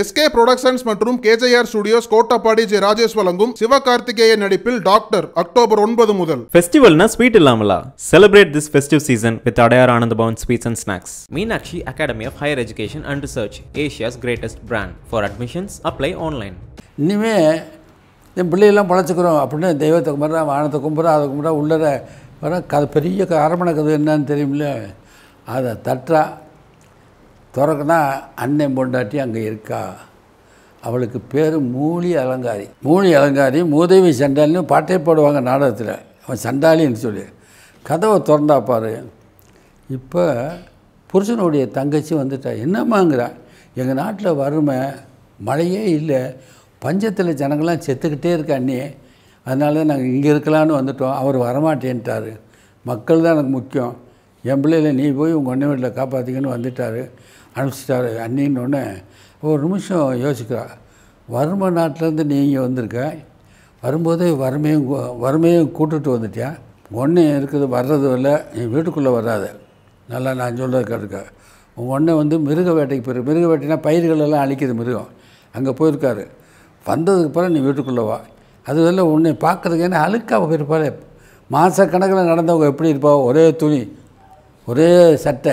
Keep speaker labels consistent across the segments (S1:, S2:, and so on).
S1: SK productions மற்றும் KJR studios Kottapadi J Rajesh வழங்கும் சிவகார்த்திகேயன் நடிப்பில் டாக்டர் அக்டோபர் ஒன்பது முதல்.
S2: ஃபெஸ்டிவல்னா sweet இல்லாமலா? Celebrate this festive season with Adyar Ananda Bhavan sweets and snacks
S3: Meenakshi Academy of Higher Education and Research, Asia's greatest brand. For admissions, apply online.
S4: இனிமே என் பிள்ளையெல்லாம் பழச்சிக்கிறோம் அப்படின்னு தெய்வத்தை கும்பிட்றா வானத்தை கும்பிட்றா அதை கும்பிட்றா உள்ளர வர கதை பெரிய அரமணை கதை என்னன்னு தெரியுமில்ல அதை தட்டுறா. திறக்குனா அன்னை பொண்டாட்டி அங்கே இருக்கா? அவளுக்கு பேர் மூலி அலங்காரி. மூலி அலங்காரி மூதேவி சண்டாலின்னு பாட்டே போடுவாங்க நாடகத்தில். அவன் சண்டாலின்னு சொல்லி. கதவை திறந்தா பாரு. இப்போ புருஷனுடைய தங்கச்சி வந்துட்டா. என்னம்மாங்கிறா? எங்கள் நாட்டில் வறுமை மழையே இல்லை. பஞ்சத்தில் ஜனங்கள்லாம் செத்துக்கிட்டே இருக்க அண்ணி. அதனால தான் நாங்கள் இங்கே இருக்கலான்னு வந்துட்டோம். அவர் வரமாட்டேன்ட்டார். மக்கள் தான் எனக்கு முக்கியம். என் பிள்ளையில நீ போய் உங்கள் ஒன்றை வீட்டில் காப்பாற்றிக்கன்னு வந்துட்டார். அனுப்பிச்சிட்டாரு அண்ணின்னொன்னே ஒரு நிமிஷம் யோசிக்கிறா. வறுமை நாட்டிலேருந்து நீங்கள் வந்திருக்க? வரும்போது வறுமையும் வறுமையும் கூட்டுட்டு வந்துட்டியா? ஒன்றே இருக்குது வர்றது இல்லை என் வீட்டுக்குள்ளே வராது. நல்லா நான் சொல்கிறது கேட்டுக்க. உங்கள் வந்து மிருக வேட்டைக்கு போயிரு. மிருக வேட்டைனா பயிர்கள் எல்லாம் அழிக்குது மிருகம். அங்கே போயிருக்காரு. வந்ததுக்கு பிறகு நீ வீட்டுக்குள்ளே வா. அது வரல உன்னை பார்க்குறதுக்கு என்ன அழுக்காக போயிருப்பாளே. மாதக்கணக்கில் நடந்தவங்க எப்படி இருப்பா ஒரே துணி ஒரே சட்டை.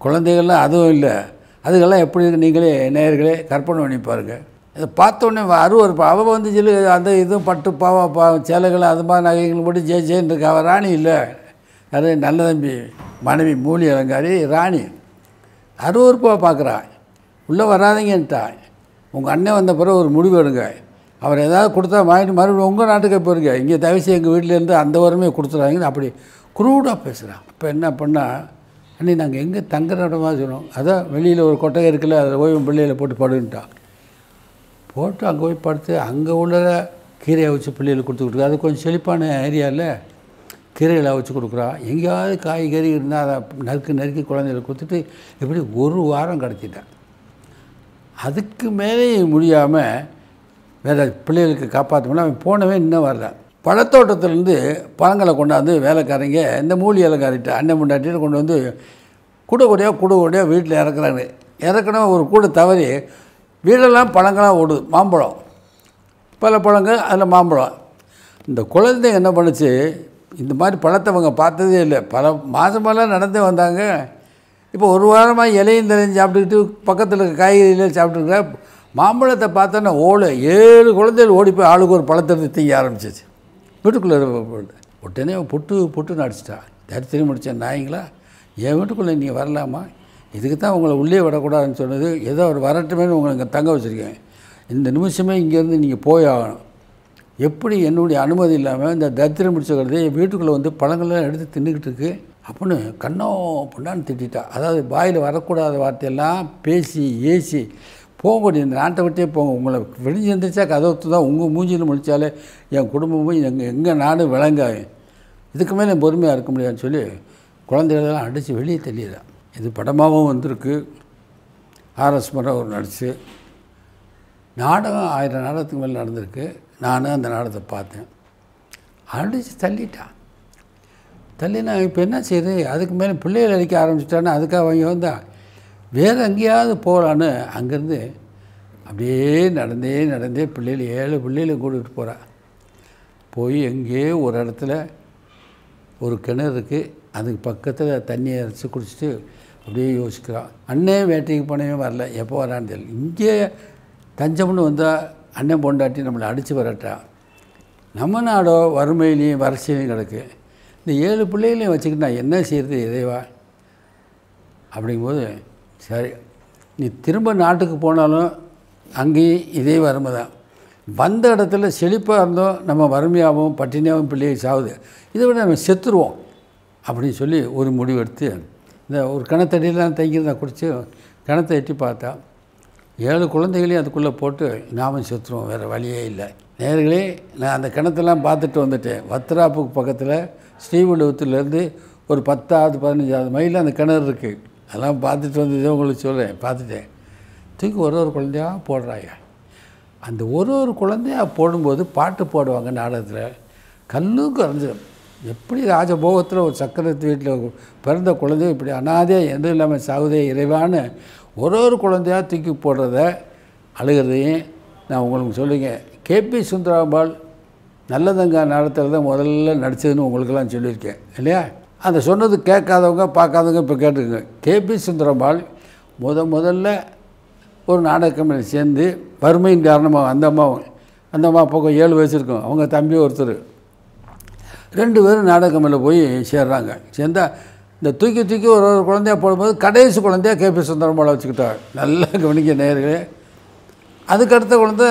S4: குழந்தைகள்லாம் அதுவும் இல்லை. அதுக்கெல்லாம் எப்படி நீங்களே நேயர்களே கற்பனை பண்ணி பாருங்க. இதை பார்த்தோன்னே அறுவருப்பா அவள் வந்து சொல்லி அந்த இதுவும் பட்டு பாவா பா சேலைகள் அது மாதிரி நகைகள் மட்டும் ஜெய ஜேன்னு இருக்கா. அவள் ராணி இல்லை. அது நல்ல தம்பி மனைவி மூலி அலங்காரி ராணி. அருவறுப்பாக பார்க்குறான் உள்ளே வராதிங்கன்ட்டான் உங்கள் அண்ணன் வந்த பிறகு ஒரு முடிவு எடுங்க. அவர் ஏதாவது கொடுத்தா வாங்கிட்டு மறுபடியும் உங்கள் நாட்டுக்கு போயிருங்க. இங்கே தவிசி எங்கள் வீட்டிலேருந்து அந்த வரமே கொடுத்துறாங்கன்னு அப்படி குரூடாக பேசுகிறான் இப்போ என்ன பண்ணால் அன்னைக்கு நாங்கள் எங்கே தங்குற இடமா சொன்னோம். அதான் வெளியில் ஒரு கொட்டகை இருக்குல்ல அதில் ஓய்வு பிள்ளையில் போட்டு படுன்ட்டான் போட்டு அங்கே போய் படுத்து அங்கே உள்ள கீரையை வச்சு பிள்ளைகளுக்கு கொடுத்துக்கிட்டு அது கொஞ்சம் செழிப்பான ஏரியாவில் கீரைகளை வச்சு கொடுக்குறா. எங்கேயாவது காய்கறி இருந்தால் அதை நறுக்கு நறுக்கி குழந்தைகளுக்கு கொடுத்துட்டு இப்படி ஒரு வாரம் கிடச்சிட்டேன் அதுக்கு மேலே முடியாமல் வேறு பிள்ளைகளுக்கு காப்பாற்றணும்னா அவன் போனவே இன்னும் வரல. பழத்தோட்டத்துலேருந்து பழங்களை கொண்டாந்து வேலைக்காரங்க இந்த மூலி இலக்காரிட்ட அண்ணன் முண்டாட்டிட்டு கொண்டு வந்து கூட கூடையாக கூட கூடையாக வீட்டில் இறக்குறாங்க. இறக்குன ஒரு கூட தவறி வீடெல்லாம் பழங்களாக ஓடுது மாம்பழம். பல பழங்கள் அதில் மாம்பழம். இந்த குழந்தை என்ன பண்ணுச்சு? இந்த மாதிரி பழத்தை அவங்க பார்த்ததே இல்லை. பல மாதமெல்லாம் நடந்தே வந்தாங்க. இப்போ ஒரு வாரமாக இலையும் தெரிஞ்சு சாப்பிட்டுக்கிட்டு பக்கத்தில் இருக்க காய்கறியில் சாப்பிட்டுருக்க மாம்பழத்தை பார்த்தோன்னா ஓலை ஏழு குழந்தைகள் ஓடி போய் ஆளுக்கு ஒரு பழத்தை தீங்க திங்க ஆரம்பிச்சிச்சு. வீட்டுக்குள்ளே உடனே புட்டு புட்டு நடிச்சிட்டான் தரித்திரி முடிச்ச நாய்ங்களா? என் வீட்டுக்குள்ளே நீங்கள் வரலாமா? இதுக்கு தான் உங்களை உள்ளே விடக்கூடாதுன்னு சொன்னது. ஏதோ ஒரு வரட்டுமேனு உங்களை இங்கே தங்க வச்சுருக்கேன். இந்த நிமிஷமே இங்கேருந்து நீங்கள் போய் ஆகணும். எப்படி என்னுடைய அனுமதி இல்லாமல் இந்த தரித்திரம் முடிச்சுக்கிறது என் வீட்டுக்குள்ளே வந்து பழங்கள்லாம் எடுத்து தின்னுக்கிட்டு இருக்கு? அப்படின்னு கண்ணோ பண்ணான்னு திட்டா அதாவது வாயில் வரக்கூடாத வார்த்தையெல்லாம் பேசி ஏசி போகக்கூடிய இந்த நாட்டை விட்டே போங்க. உங்களை வெளிஞ்சு எழுந்திரிச்சா கதவு தான். உங்கள் மூஞ்சியில் முடித்தாலே என் குடும்பமும் எங்கள் எங்கள் நாடும் விளங்காயும் இதுக்கு மேலே பொறுமையாக இருக்க முடியாதுன்னு சொல்லி குழந்தைகளெல்லாம் அடித்து வெளியே தள்ளிடுறேன் இது படமாகவும் வந்திருக்கு. ஆர்எஸ் மரம் ஒரு நடிச்சு. நாடகம் ஆயிரம் நாடகத்துக்கு மேலே நடந்திருக்கு. நானும் அந்த நாடகத்தை பார்த்தேன். அடித்து தள்ளிட்டான் தள்ளி நான் இப்போ என்ன செய்யுது அதுக்கு மேலே பிள்ளைகள் அடிக்க ஆரம்பிச்சிட்டான்னு அதுக்காக வாங்கி வந்தா? வேறு எங்கேயாவது போகலான்னு அங்கேருந்து அப்படியே நடந்தே நடந்தே பிள்ளைகள் ஏழு பிள்ளைகளை கூட்டிகிட்டு போகிறா போய் எங்கேயோ ஒரு இடத்துல ஒரு கிணறு இருக்குது அதுக்கு பக்கத்தில் தண்ணியை அரைச்சி குடிச்சிட்டு அப்படியே யோசிக்கிறான். அண்ணன் வேட்டைக்கு போனவே வரல. எப்போ வரான்னு தெரியல. இங்கே தஞ்சம்னு வந்தால் அண்ணன் பொண்டாட்டி நம்மளை அடித்து வரட்டா நம்ம நாடோ வறுமையிலையும் வறட்சியிலையும் கிடக்கு. இந்த ஏழு பிள்ளைகளையும் வச்சுக்கிட்டு நான் என்ன செய்கிறது இறைவா? அப்படிங்கும்போது சரி நீ திரும்ப நாட்டுக்கு போனாலும் அங்கேயும் இதே வறுமை தான். வந்த இடத்துல செழிப்பாக இருந்தோம். நம்ம வறுமையாகவும் பட்டினியாகவும் பிள்ளையை சாகுது. இதை விட நம்ம செத்துருவோம். அப்படின்னு சொல்லி ஒரு முடிவு எடுத்து இந்த ஒரு கிணத்தடியெல்லாம் தங்கியிருந்தா குடித்து கிணத்தை எட்டி பார்த்தா ஏழு குழந்தைகளையும் அதுக்குள்ளே போட்டு நாமும் செத்துருவோம் வேறு வழியே இல்லை. நேர்களே நான் அந்த கிணத்தெல்லாம் பார்த்துட்டு வந்துட்டேன். வத்ராப்புக்கு பக்கத்தில் ஸ்ரீவில்லிபுத்தூர்லேருந்து ஒரு பத்தாவது பதினஞ்சாவது மைலில் அந்த கிணறு இருக்குது அதெல்லாம் பார்த்துட்டு வந்ததே உங்களுக்கு சொல்கிறேன் பார்த்துட்டேன். தூக்கி ஒரு ஒரு குழந்தையாக போடுறாங்க. அந்த ஒரு ஒரு குழந்தையா போடும்போது பாட்டு போடுவாங்க நாடகத்தில். கல்லும் குறைஞ்சிடும் எப்படி ராஜபோகத்தில் ஒரு சக்கரத்து வீட்டில் பிறந்த குழந்தை இப்படி அனாதே எதுவும் இல்லாமல் சாகுதே இறைவான்னு ஒரு ஒரு குழந்தையாக தூக்கி போடுறத அழுகிறதையும் நான் உங்களுக்கு சொல்லுங்க. கேபி சுந்தராம்பாள் நல்லதங்க நடத்துகிறத முதல்ல நடித்ததுன்னு உங்களுக்கெல்லாம் சொல்லியிருக்கேன். இல்லையா? அந்த சொன்னது கேட்காதவங்க பார்க்காதவங்க இப்போ கேட்டுருங்க கேபி சுந்தரம்பாள் முத முதல்ல ஒரு நாடக கம்பெனி சேர்ந்து வறுமையின் காரணமாக அந்த அம்மாவும் அந்த அம்மா பக்கம் ஏழு வயசு இருக்கும். அவங்க தம்பி ஒருத்தர். ரெண்டு பேரும் நாடக மேலே போய் சேர்றாங்க. சேர்ந்தா இந்த தூக்கி தூக்கி ஒரு ஒரு குழந்தையா போடும்போது கடைசி குழந்தையா கேபி போல வச்சுக்கிட்டாள் நல்லா கவனிக்க நேர்களே அதுக்கடுத்த குழந்தை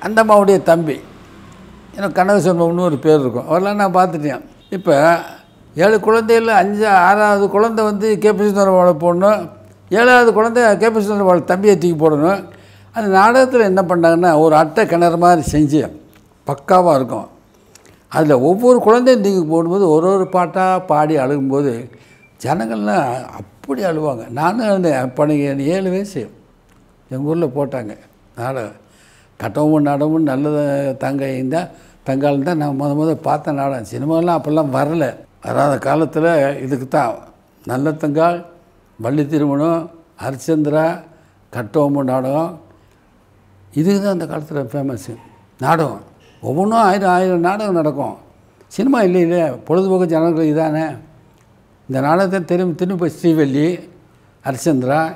S4: அந்த அம்மாவுடைய தம்பி. எனக்கு கனக ஒரு பேர் இருக்கும். அவரெல்லாம் நான் பார்த்துட்டேன். இப்போ ஏழு குழந்தையில் அஞ்சு ஆறாவது குழந்தை வந்து கேபி சுந்தரவாளை போடணும். ஏழாவது குழந்தை கேபி சுந்தரவாளை தம்பியை தூக்கி போடணும். அந்த நாடகத்தில் என்ன பண்ணாங்கன்னா ஒரு அட்டை கிணறு மாதிரி செஞ்சு பக்காவாக இருக்கும். அதில் ஒவ்வொரு குழந்தையும் தூக்கி போடும்போது ஒரு ஒரு பாட்டாக பாடி அழுகும்போது ஜனங்கள்லாம் அப்படி அழுவாங்க. நானும் அழுந்தேன். அப்போ ஏழு வயசு. எங்கள் ஊரில் போட்டாங்க. நாடகம் கட்டவும் நாடகமும் நல்லது தங்கையும் தான் தங்காலும் தான் நான் முத முத பார்த்த நாடகம். சினிமாலாம் அப்போல்லாம் வரல. வராத காலத்தில் இதுக்கு தான். நல்ல தங்காள் வள்ளி திருமணம் ஹரிச்சந்திரா கட்டோமு நாடகம். இதுக்கு தான் அந்த காலத்தில் ஃபேமஸ்ஸு நாடகம். ஒவ்வொன்றும் ஆயிரம் ஆயிரம் நாடகம் நடக்கும். சினிமா இல்லை இல்லையே பொழுதுபோக்கு ஜனங்களுக்கு இதானே? இந்த நாடகத்தை திரும்பி திரும்பி ஸ்ரீவல்லி ஹரிச்சந்திரா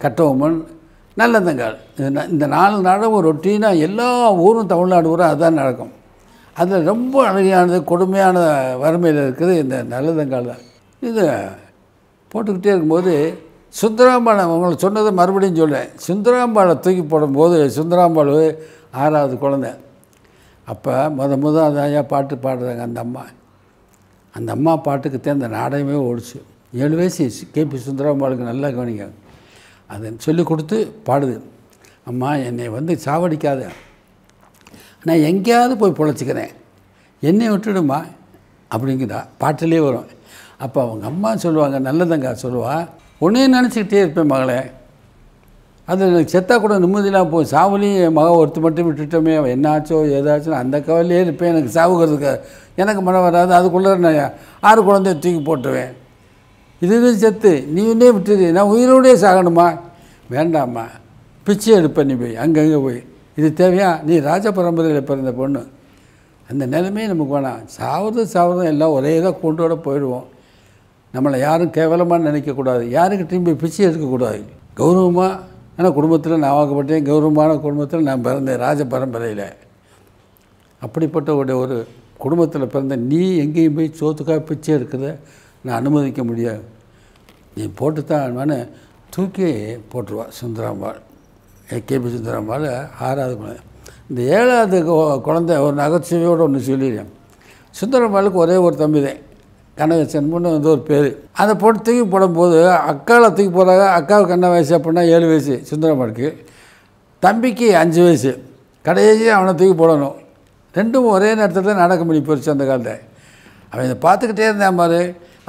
S4: கட்டபொம்மன் நல்லதங்கால் இது ந- இந்த நாலு நாடகம் ரொட்டீனாக எல்லா ஊரும் தமிழ்நாடு ஊரும் அதுதான் நடக்கும். அதில் ரொம்ப அழகானது கொடுமையான வறுமையில் இருக்குது இந்த நல்லதங்கால் தான். இது போட்டுக்கிட்டே இருக்கும்போது சுந்தராம்பாளை உங்களுக்கு சொன்னதை மறுபடியும் சொல்லேன் சுந்தராம்பாளை தூக்கி போடும்போது சுந்தராம்பாள் ஆறாவது குழந்தை. அப்போ முத முத அதையா பாட்டு பாடுறாங்க அந்த அம்மா. அந்த அம்மா பாட்டுக்கு தான் அந்த நாடகமே ஓடிச்சு. ஏழு வயசு கேபி சுந்தரம்மாளுக்கு நல்லா கவனிங்க. அதை சொல்லி கொடுத்து பாடுது. அம்மா என்னை வந்து சாவடிக்காத. நான் எங்கேயாவது போய் பொழைச்சிக்கிறேன். என்னை விட்டுடுமா? அப்படிங்கிறா பாட்டிலே வரும். அப்போ அவங்க அம்மா சொல்லுவாங்க நல்லதங்க சொல்லுவாள் உன்னையும் நினச்சிக்கிட்டே இருப்பேன் மகளே. அது எனக்கு செத்தா கூட நிம்மதியெல்லாம் போய் சாவுலையும் என் மக ஒருத்தர் மட்டும் விட்டுட்டோமே என்னாச்சோ ஏதாச்சும். அந்த கவலையே இருப்பேன். எனக்கு சாவுகிறதுக்கு எனக்கு மனம் வராது. அதுக்குள்ளே நான் ஆறு குழந்தைய தூக்கி போட்டுவேன் இதுவே செத்து. நீ இன்னே விட்டுது நான் உயிரோடே சாகணுமா? வேண்டாம்மா. பிச்சை எடுப்பேன் நீ போய். அங்கங்கே போய். இது தேவையா? நீ ராஜ பரம்பரையில் பிறந்த பொண்ணு. அந்த நிலைமையே நமக்கு வேணாம். சாவது சாவதும் எல்லாம் ஒரே இதாக கொண்டோட போயிடுவோம். நம்மளை யாரும் கேவலமாக நினைக்கக்கூடாது. யாருக்கிட்டையும் போய் பிச்சை எடுக்கக்கூடாது. கௌரவமாக ஆனால் குடும்பத்தில் நான் வாக்கப்பட்டேன் கௌரவமான குடும்பத்தில் நான் பிறந்தேன் ராஜ பரம்பரையில். அப்படிப்பட்ட ஒரு ஒரு குடும்பத்தில் பிறந்த நீ எங்கேயும் போய் சோத்துக்காக பிச்சை இருக்கிறத நான் அனுமதிக்க முடியாது. நீ போட்டு தான் தூக்கி போட்டுருவா சுந்தராம்பாள். கேபி சுந்தராம்பாள் ஆறாவது குழந்தை. இந்த ஏழாவது கு- குழந்தை ஒரு நகைச்சுவையோடு ஒன்று சொல்லிடுறேன். சுந்தரம்பாளுக்கு ஒரே ஒரு தம்பி தான். கனகச்சன்முன்னு வந்து ஒரு பேர். அதை போட்டு தூக்கி போடும்போது அக்காவை தூக்கி போகிறாங்க அக்காவுக்கு என்ன வயசு அப்படின்னா ஏழு வயசு சுந்தரமாருக்கு தம்பிக்கு அஞ்சு வயசு. கடைசி அவனை தூக்கி போடணும். ரெண்டும் ஒரே நேரத்தில் தான் நடக்க பண்ணி போயிடுச்சு அந்த காலத்தில். அவன் இதை பார்த்துக்கிட்டே இருந்தேன் பாரு.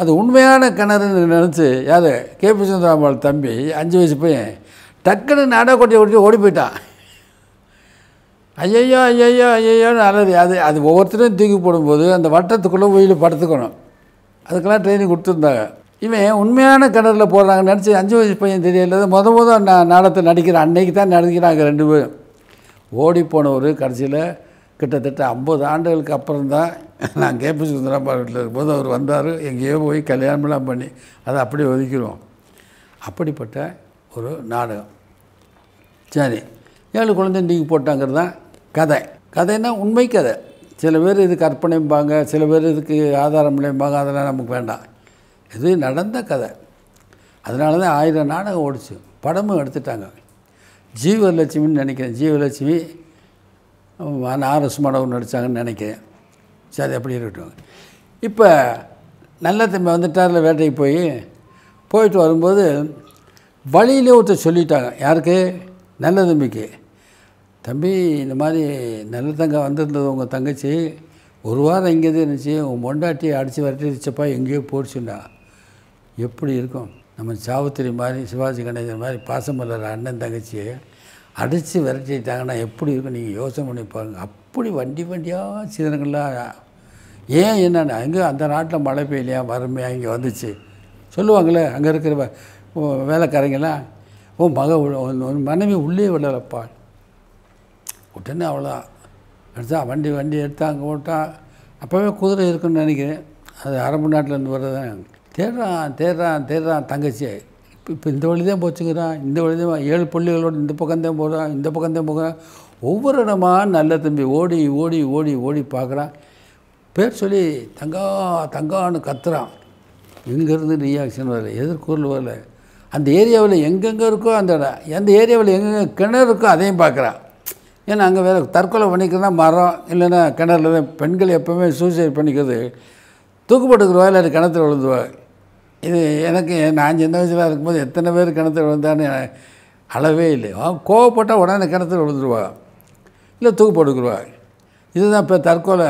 S4: அது உண்மையான கிணறுன்னு நினச்சி யார்? கேபி சுந்தரம்பாள் தம்பி அஞ்சு வயசு பையன் டக்குன்னு நாடகோட்டையை கொட்டி ஓடி போயிட்டான். ஐயையோ ஐயையோ ஐயையோன்னு அலறி அது அது ஒவ்வொருத்தரும் தூக்கி போடும்போது அந்த வட்டத்துக்குள்ளே வெயில் படுத்துக்கணும். அதுக்கெல்லாம் ட்ரைனிங் கொடுத்துருந்தாங்க. இவன் உண்மையான கிணறுல போடுறாங்கன்னு நினச்சி அஞ்சு வயசு பையன் தெரியல. முத முத நான் நாடகத்தை நடிக்கிறேன் அன்னைக்கு தான் நடிக்கிறாங்க ரெண்டு பேரும். ஓடி போனவர் கடைசியில் கிட்டத்தட்ட ஐம்பது ஆண்டுகளுக்கு அப்புறம் தான் நான் கேபி சுந்தரம்பா வீட்டில் இருக்கும்போது அவர் வந்தார். எங்கேயோ போய் கல்யாணம்லாம் பண்ணி அதை அப்படியே ஒதுக்கிடுவோம். அப்படிப்பட்ட ஒரு நாடகம். சரி ஏழு குழந்தை இன்றைக்கி போட்டாங்கிறது தான் கதை. கதைன்னா உண்மை கதை. சில பேர் இது கற்பனைம்பாங்க சில பேர் இதுக்கு ஆதாரம் இல்லைம்பாங்க அதெல்லாம் நமக்கு வேண்டாம். இது நடந்த கதை. அதனால தான் ஆயிரம் நாடகம் ஓடிச்சு. படமும் எடுத்துட்டாங்க. ஜீவலட்சுமின்னு நினைக்கிறேன். ஜீவலட்சுமி ஆர்எஸ் மடவு நடித்தாங்கன்னு நினைக்கிறேன். சரி அப்படி இருக்கட்டும். இப்போ நல்ல தம்பி வந்துட்டார்ல வேட்டைக்கு போய் போயிட்டு வரும்போது வழியிலே ஒருத்தர் சொல்லிட்டாங்க. யாருக்கு? நல்ல தம்பிக்கு. தம்பி இந்த மாதிரி நல்ல தங்க வந்திருந்தது உங்கள் தங்கச்சி. ஒரு வாரம் எங்கேயே இருந்துச்சு. உன் பொண்டாட்டி அடித்து வரட்டிச்சப்பா எங்கேயோ போடுச்சுண்டா எப்படி இருக்கும்? நம்ம சாவித்திரி மாதிரி சிவாஜி கணேசன் மாதிரி பாசமல்லர் அண்ணன் தங்கச்சியை அடித்து விரட்டிட்டாங்கன்னா எப்படி இருக்கும்? நீங்கள் யோசனை பண்ணி பாருங்கள் அப்படி வண்டி வண்டியாக சிதறங்கள்லாம் ஏன் என்னென்ன அங்கே அந்த நாட்டில் மழை பெய்யலையா வறுமையாக இங்கே வந்துச்சு? சொல்லுவாங்களே அங்கே இருக்கிற வேலைக்காரங்களாம் ஓ, மக உன் மனைவி உள்ளே விடலப்பா. உடனே அவ்வளோதான் எடுத்தா வண்டி வண்டி எடுத்தா அங்கே போட்டா அப்போவே குதிரை இருக்குன்னு நினைக்கிறேன். அது அரபு நாட்டிலேருந்து வர்றதான் தேடுறான் தேடுறான் தேடுறான் தங்கச்சி இப்போ இப்போ இந்த வழி தான் போச்சுக்கிறான் இந்த வழி தான் ஏழு பள்ளிகளோட இந்த பக்கம் தான் போகிறான் இந்த பக்கம் தான் போகிறான். ஒவ்வொரு இடமா நல்ல தம்பி ஓடி ஓடி ஓடி ஓடி பார்க்குறான். பேர் சொல்லி தங்கா தங்கான்னு கத்துறான். இங்கேருந்து ரியாக்ஷன் வரல எதிர்கூரில் வரல. அந்த ஏரியாவில் எங்கெங்கே இருக்கோ அந்த இடம். எந்த ஏரியாவில் எங்கெங்கே கிணறு இருக்கோ அதையும் பார்க்குறான். ஏன்னா அங்கே வேறு தற்கொலை பண்ணிக்கிறதுனா மரம் இல்லைன்னா கிணறுல பெண்கள் எப்போவுமே சூசைட் பண்ணிக்கிறது. தூக்குப்பட்டுக்குருவா இல்லை கிணத்துல விழுந்துவா இது எனக்கு நான் சின்ன வயசில் இருக்கும்போது எத்தனை பேர் கிணத்துல விழுந்தான்னு அளவே இல்லை. அவன் கோவப்பட்டால் உடனே கிணத்துல விழுந்துருவா. இல்லை தூக்கு போட்டுக்குருவா இதுதான் இப்போ தற்கொலை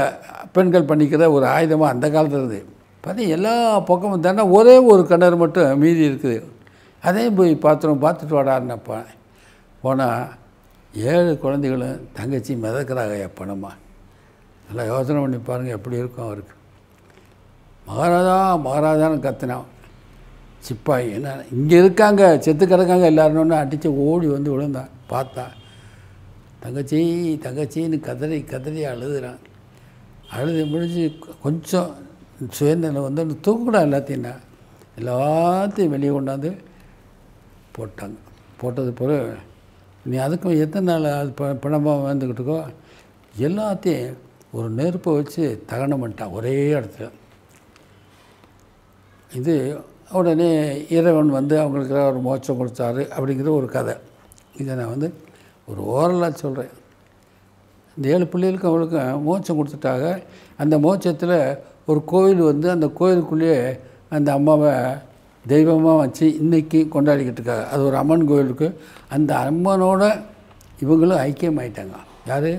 S4: பெண்கள் பண்ணிக்கிற ஒரு ஆயுதமாக அந்த காலத்தில் இருந்து பார்த்தீங்க எல்லா பக்கமும் தானே ஒரே ஒரு கிணறு மட்டும் மீதி இருக்குது. அதையும் போய் பார்த்துருவோம் பார்த்துட்டு வாடான்னப்பா போனால் ஏழு குழந்தைகளும் தங்கச்சி மிதக்கிறாங்க பணமாக நல்லா யோசனை பண்ணி பாருங்கள் எப்படி இருக்கும் அவருக்கு. மகாராஜா மகாராஜான்னு கத்தினான். சிப்பாய் என்ன இங்கே இருக்காங்க செத்து கிடக்காங்க எல்லாருன்னு அடித்து ஓடி வந்து விழுந்தான். பார்த்தா தங்கச்சி தங்கச்சின்னு கதறி கதறி அழுதுறான். அழுது முடிஞ்சு கொஞ்சம் சுயநிலை வந்து தூக்கூடா எல்லாத்தையும் எல்லாத்தையும் வெளியே கொண்டாந்து போட்டாங்க. போட்டது பிறகு நீ அதுக்கும் எத்தனை நாள் அது ப பிணமாக வந்துக்கிட்டு எல்லாத்தையும் ஒரு நெருப்பை வச்சு தகனம் பண்ணிட்டான் ஒரே இடத்துல. இது உடனே இறைவன் வந்து அவங்களுக்கு ஒரு மோட்சம் கொடுத்தாரு அப்படிங்கிற ஒரு கதை. இதை நான் வந்து ஒரு ஓரலாக சொல்கிறேன் இந்த ஏழு பிள்ளைகளுக்கு அவங்களுக்கு மோட்சம் கொடுத்துட்டாங்க. அந்த மோட்சத்தில் ஒரு கோயில் வந்து அந்த கோயிலுக்குள்ளேயே அந்த அம்மாவை தெய்வமாக வச்சு இன்றைக்கி கொண்டாடிக்கிட்டு இருக்காங்க. அது ஒரு அம்மன் கோயிலுக்கு அந்த அம்மனோட இவங்களும் ஐக்கியமாயிட்டாங்க. யார்?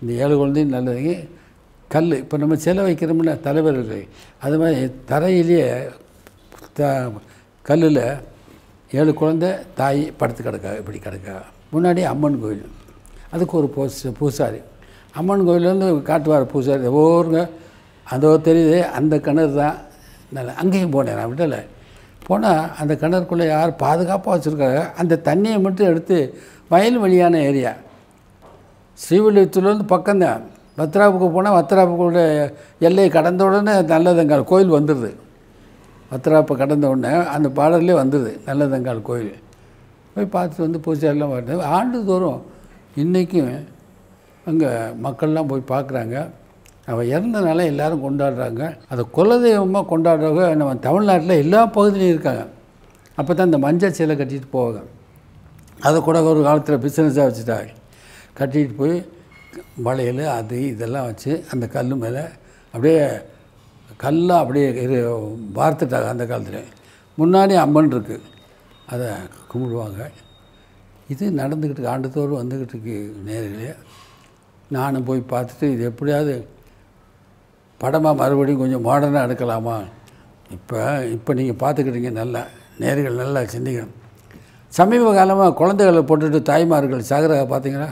S4: இந்த ஏழு குழந்தையும் நல்லதுங்க கல் இப்போ நம்ம சிலை வைக்கிறோம்ல தலைவர்கள் அது மாதிரி தரையிலேயே த கல்லில் ஏழு குழந்தை தாய் படுத்து கிடக்கா இப்படி கிடக்கா. முன்னாடி அம்மன் கோயில். அதுக்கு ஒரு பூச பூசாரி. அம்மன் கோயிலேருந்து காட்டுவார் பூசாரி. ஒவ்வொருங்க அதோ தெரியுது. அந்த கிணறு தான். நல்ல அங்கேயும் போனேன் நான். விடலை. போனால் அந்த கிணறுக்குள்ளே யார் பாதுகாப்பாக வச்சுருக்காங்க? அந்த தண்ணியை மட்டும் எடுத்து வயல் வழியான ஏரியா. ஸ்ரீவில்லியத்துலேருந்து பக்கம்தான். பத்ராபுக்கு போனால் பத்ராப்புக்குள்ள எல்லையை கடந்த உடனே நல்லதங்கால் கோயில் வந்துடுது பத்ராப்பை கடந்த உடனே அந்த பாடல்லே வந்துடுது நல்லதங்கால் கோயில். போய் பார்த்துட்டு வந்து பூஜையெல்லாம் வருது ஆண்டுதோறும் இன்றைக்கும் அங்கே மக்கள்லாம் போய் பார்க்குறாங்க. அவள் இறந்தனால எல்லாரும் கொண்டாடுறாங்க. அதை குலதெய்வமாக கொண்டாடுறவங்க நம்ம தமிழ்நாட்டில் எல்லா பகுதியிலையும் இருக்காங்க. அப்போ தான் இந்த மஞ்சள் சீலை கட்டிட்டு போவாங்க. அதை கூட ஒரு காலத்தில் பிஸ்னஸாக வச்சுட்டாங்க. கட்டிட்டு போய் வளையல் அது இதெல்லாம் வச்சு அந்த கல் மேலே அப்படியே கல்லாக அப்படியே இரு வார்த்துட்டாங்க அந்த காலத்தில். முன்னாடி அம்மன் இருக்குது அதை கும்பிடுவாங்க. இது நடந்துக்கிட்டு ஆண்டுதோறும் வந்துக்கிட்டு இருக்கு நேரிலே நானும் போய் பார்த்துட்டு இது எப்படியாவது படமாக மறுபடியும் கொஞ்சம் மாடர்னாக எடுக்கலாமா? இப்போ இப்போ நீங்கள் பார்த்துக்கிட்டீங்க நல்லா நேர்கள் நல்லா சிந்திக்கணும். சமீப காலமாக குழந்தைகளை போட்டுட்டு தாய்மார்கள் சாகராக பார்த்தீங்களா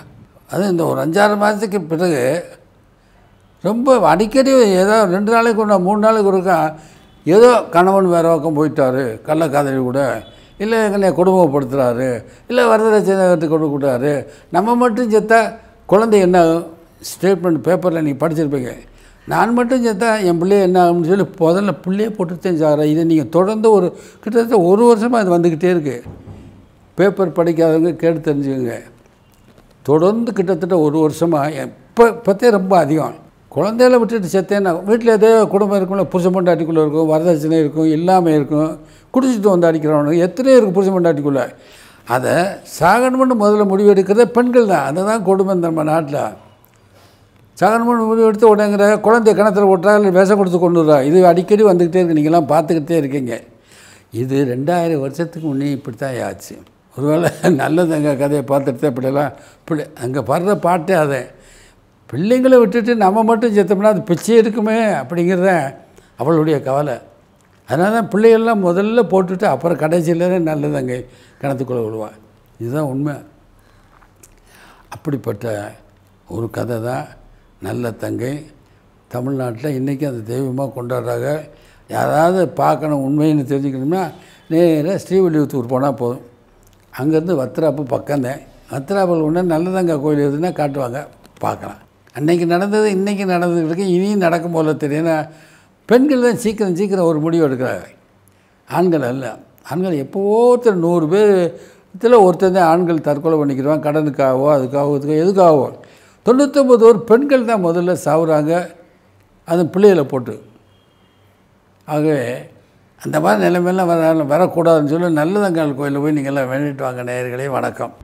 S4: அது இந்த ஒரு அஞ்சாறு மாதத்துக்கு பிறகு ரொம்ப அடிக்கடி ஏதோ ரெண்டு நாளைக்கு ஒன்றா மூணு நாளைக்கு ஒருக்கா ஏதோ கணவன் வேறு பக்கம் போயிட்டாரு கள்ளக்காதலி கூட இல்லை எங்களை குடும்பப்படுத்துகிறாரு இல்லை வரதட்சணை கட்டி கொடுக்கூடாரு நம்ம மட்டும் செத்தா குழந்தை என்ன ஸ்டேட்மெண்ட் பேப்பரில் நீங்கள் படிச்சிருப்பீங்க. நான் மட்டும் செத்தா என் பிள்ளைய என்ன ஆகும்னு சொல்லி முதல்ல பிள்ளையே போட்டுட்டேன் சார் இதை நீங்கள் தொடர்ந்து ஒரு கிட்டத்தட்ட ஒரு வருஷமாக இது வந்துக்கிட்டே இருக்குது பேப்பர் படிக்காதவங்க கேட்டு தெரிஞ்சுக்கோங்க. தொடர்ந்து கிட்டத்தட்ட ஒரு வருஷமாக இப்போ இப்போத்தே ரொம்ப அதிகம். குழந்தையில விட்டுட்டு செத்தேன்னா வீட்டில் ஏதோ குடும்பம் இருக்கும்ல புருஷன் பொண்டாட்டிக்குள்ளே இருக்கும் வரதட்சணை இருக்கும் இல்லாமல் இருக்கும். குடிச்சிட்டு வந்து அடிக்கிறவனுக்கு எத்தனையோ இருக்குது புருஷன் பொண்டாட்டிக்குள்ளே. அதை சாகணும்னு முதல்ல முடிவு எடுக்கிறத பெண்கள் தான். அதுதான் கொடுமை நம்ம நாட்டில். சாகணும்னு முடிவு எடுத்து உடனேங்கிற குழந்தை கிணத்துல ஓட்டுறா இல்லை விஷம் கொடுத்து கொண்டு வரா இது அடிக்கடி வந்துக்கிட்டே இருக்கு. நீங்களாம் பார்த்துக்கிட்டே இருக்கீங்க. இது ரெண்டாயிரம் வருஷத்துக்கு முன்னே இப்படி தான் ஆச்சு. ஒருவேளை நல்லது எங்கள் கதையை பார்த்துட்டு இப்படியெல்லாம் இப்படி அங்கே பாடுற பாட்டே அதை. பிள்ளைங்களை விட்டுட்டு நம்ம மட்டும் செத்தோம்னா அது பிச்சை இருக்குமே அப்படிங்கிறத அவளுடைய கவலை. அதனால தான் பிள்ளைகள்லாம் முதல்ல போட்டுட்டு அப்புறம் கடைசியில் நல்லது அங்கே கிணத்துக்குள்ளே விழுவாள் இதுதான் உண்மை. அப்படிப்பட்ட ஒரு கதை தான். நல்ல தங்கை. தமிழ்நாட்டில் இன்றைக்கி அந்த தெய்வமாக கொண்டாடுறாங்க. யாராவது பார்க்கணும் உண்மைன்னு தெரிஞ்சுக்கணும்னா நேராக ஸ்ரீவில்லிபுத்தூர் போனால் போதும். அங்கேருந்து வத்ராப்பு பக்கம்தான் வத்ராப்பில் ஒன்று நல்லதங்க கோயில் எதுன்னா காட்டுவாங்க. பார்க்கலாம். அன்றைக்கி நடந்தது இன்றைக்கி நடந்ததுக்கு இனியும் நடக்கும் போல தெரியும். பெண்கள் தான் சீக்கிரம் சீக்கிரம் ஒரு முடிவு எடுக்கிறாங்க. ஆண்கள் அல்ல. ஆண்கள் எப்போவோ ஒருத்தர் நூறு பேர் இதில் ஒருத்தர் தான் ஆண்கள் தற்கொலை பண்ணிக்கிறவன். கடனுக்காகவோ அதுக்காகவோ இதுக்காக எதுக்காகவோ. தொண்ணூத்தொம்பது ஒரு பெண்கள் தான் முதல்ல சாவுறாங்க. அது பிள்ளைகளை போட்டு. ஆகவே அந்த மாதிரி நிலைமையெல்லாம் வர வரக்கூடாதுன்னு சொல்லி நல்லதங்கால் கோயிலில் போய் நீங்கள்லாம் வேண்டிட்டு வாங்க நேயர்களே வணக்கம்.